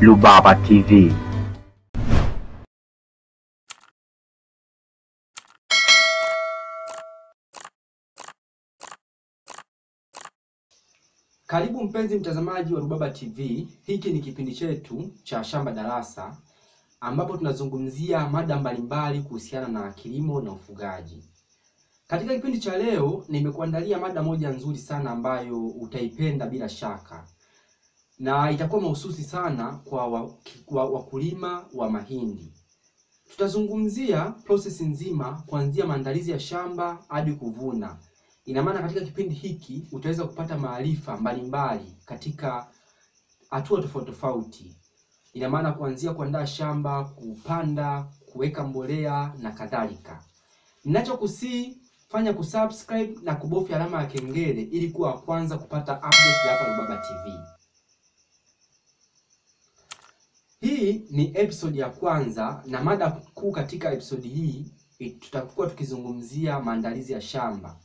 Rubaba TV. Karibu mpenzi mtazamaji wa Rubaba TV. Hiki ni kipindi chetu cha Shamba Darasa ambapo tunazungumzia mada mbalimbali kuhusiana na kilimo na ufugaji. Katika kipindi cha leo nimekuandalia mada moja nzuri sana ambayo utaipenda bila shaka, na itakuwa mahususi sana kwa wa- kwa wakulima wa mahindi. Tutazungumzia process nzima kuanzia maandalizi ya shamba hadi kuvuna. Ina maana katika kipindi hiki utaweza kupata maarifa mbalimbali katika hatua tofauti tofauti. Ina maana kuanzia kuandaa shamba, kupanda, kuweka mbolea na kadhalika. Ninachokusii fanya kusubscribe na kubofya alama ya kengele ili kuwa wa kwanza kupata update hapa Rubaba TV. Hii ni episode ya kwanza na mada kuu katika episode hii tutakuwa tukizungumzia maandalizi ya shamba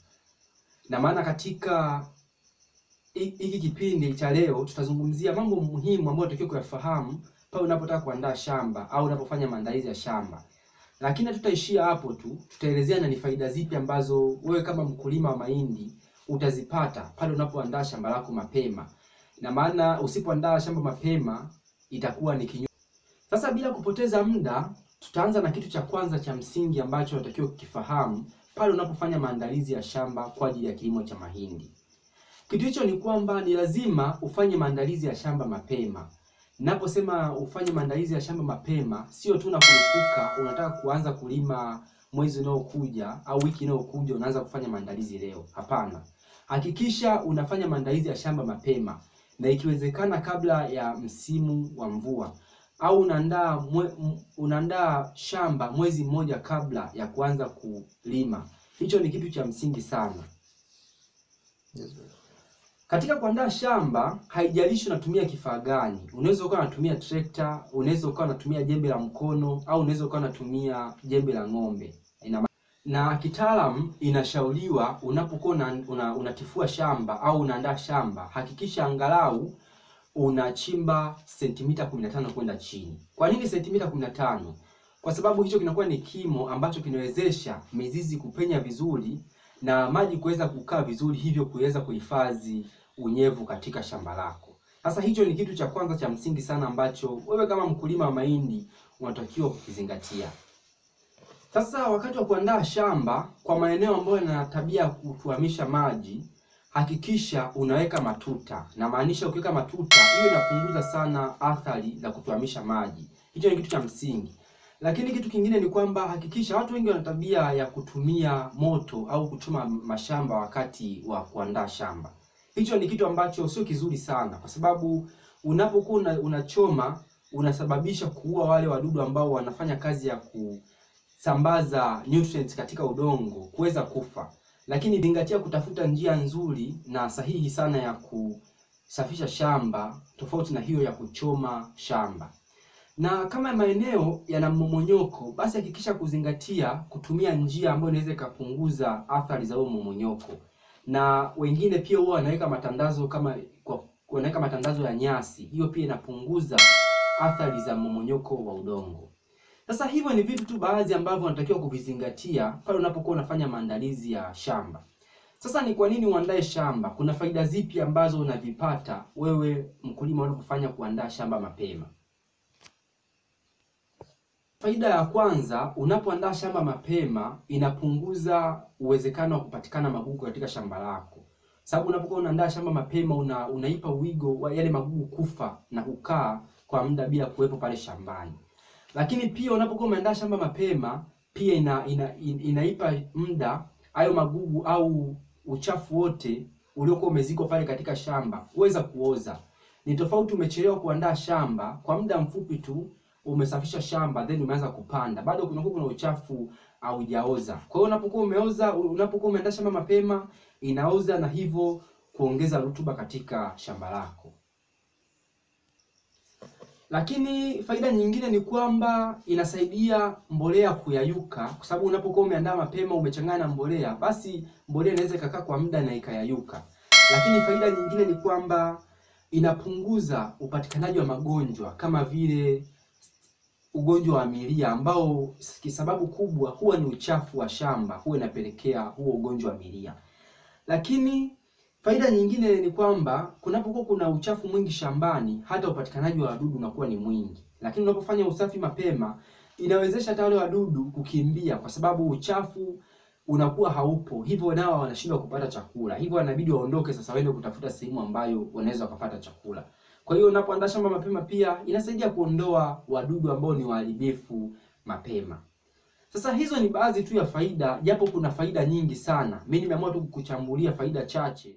na maana katika hiki kipindi cha leo tutazungumzia mambo muhimu ambayo unatakiwa kuyafahamu pale unapotaka kuandaa shamba au unapofanya maandalizi ya shamba. Lakini hatutaishia hapo tu, tutaelezea na ni faida zipi ambazo wewe kama mkulima wa mahindi utazipata pale unapoandaa shamba lako mapema. Na maana usipoandaa shamba mapema itakuwa ni kinyume. Sasa bila kupoteza muda, tutaanza na kitu cha kwanza cha msingi ambacho unatakiwa kukifahamu pale unapofanya maandalizi ya shamba kwa ajili ya kilimo cha mahindi. Kitu hicho ni kwamba ni lazima ufanye maandalizi ya shamba mapema. Naposema ufanye maandalizi ya shamba mapema, sio tu na kurupuka unataka kuanza kulima mwezi unaokuja au wiki inayokuja unaanza kufanya maandalizi leo. Hapana, hakikisha unafanya maandalizi ya shamba mapema, na ikiwezekana kabla ya msimu wa mvua au unaandaa mwe, unaandaa shamba mwezi mmoja kabla ya kuanza kulima. Hicho ni kitu cha msingi sana. Katika kuandaa shamba, haijalishi unatumia kifaa gani. Unaweza ukawa unatumia trekta, unaweza ukawa unatumia jembe la mkono au unaweza ukawa unatumia jembe la ng'ombe. Ina na kitaalam inashauriwa unapokuwa una, una, unatifua shamba au unaandaa shamba, hakikisha angalau unachimba sentimita 15 kwenda chini. Kwa nini sentimita 15? Kwa sababu hicho kinakuwa ni kimo ambacho kinawezesha mizizi kupenya vizuri na maji kuweza kukaa vizuri, hivyo kuweza kuhifadhi unyevu katika shamba lako. Sasa hicho ni kitu cha kwanza cha msingi sana ambacho wewe kama mkulima wa mahindi unatakiwa kukizingatia. Sasa wakati wa kuandaa shamba kwa maeneo ambayo yana tabia ya kutuamisha maji, hakikisha unaweka matuta. Na maanisha ukiweka matuta, hiyo inapunguza sana athari za kutuamisha maji. Hicho ni kitu cha msingi. Lakini kitu kingine ni kwamba hakikisha, watu wengi wana tabia ya kutumia moto au kuchoma mashamba wakati wa kuandaa shamba. Hicho ni kitu ambacho sio kizuri sana, kwa sababu unapokuwa una, unachoma unasababisha kuua wale wadudu ambao wanafanya kazi ya kusambaza nutrients katika udongo kuweza kufa. Lakini zingatia kutafuta njia nzuri na sahihi sana ya kusafisha shamba, tofauti na hiyo ya kuchoma shamba na kama maeneo yana mmomonyoko, basi hakikisha kuzingatia kutumia njia ambayo inaweza ikapunguza athari za huo mmomonyoko. Na wengine pia huwa wanaweka matandazo kama kwa wanaweka matandazo ya nyasi, hiyo pia inapunguza athari za mmomonyoko wa udongo. Sasa hivyo ni vitu tu baadhi ambavyo unatakiwa kuvizingatia pale unapokuwa unafanya maandalizi ya shamba. Sasa ni kwa nini uandae shamba? Kuna faida zipi ambazo unavipata wewe mkulima unapofanya kuandaa shamba mapema? Faida ya kwanza, unapoandaa shamba mapema inapunguza uwezekano wa kupatikana magugu katika shamba lako. Sababu unapokuwa unaandaa shamba mapema una, unaipa wigo wa yale magugu kufa na kukaa kwa muda bila kuwepo pale shambani. Lakini pia unapokuwa umeandaa shamba mapema pia ina, ina, ina, inaipa muda hayo magugu au uchafu wote uliokuwa umezikwa pale katika shamba uweza kuoza. Ni tofauti umechelewa kuandaa shamba kwa muda mfupi tu umesafisha shamba then umeanza kupanda, bado kuna kuna uchafu haujaoza. Kwa hiyo unapokuwa umeoza, unapokuwa umeandaa shamba mapema, inaoza na hivyo kuongeza rutuba katika shamba lako. Lakini faida nyingine ni kwamba inasaidia mbolea kuyayuka, kwa sababu unapokuwa umeandaa mapema, umechanganya na mbolea, basi mbolea inaweza ikakaa kwa muda na ikayayuka. Lakini faida nyingine ni kwamba inapunguza upatikanaji wa magonjwa kama vile ugonjwa wa milia ambao kisababu kubwa huwa ni uchafu wa shamba, huwa inapelekea huo ugonjwa wa milia. Lakini faida nyingine ni kwamba kunapokuwa kuna uchafu mwingi shambani, hata upatikanaji wa wadudu unakuwa ni mwingi. Lakini unapofanya usafi mapema, inawezesha hata wale wadudu kukimbia, kwa sababu uchafu unakuwa haupo, hivyo nao wanashindwa kupata chakula, hivyo wanabidi waondoke sasa, waende kutafuta sehemu ambayo wanaweza wakapata chakula. Kwa hiyo unapoandaa shamba mapema pia inasaidia kuondoa wadudu ambao ni waharibifu mapema. Sasa hizo ni baadhi tu ya faida, japo kuna faida nyingi sana. Mimi nimeamua tu kukuchambulia faida chache.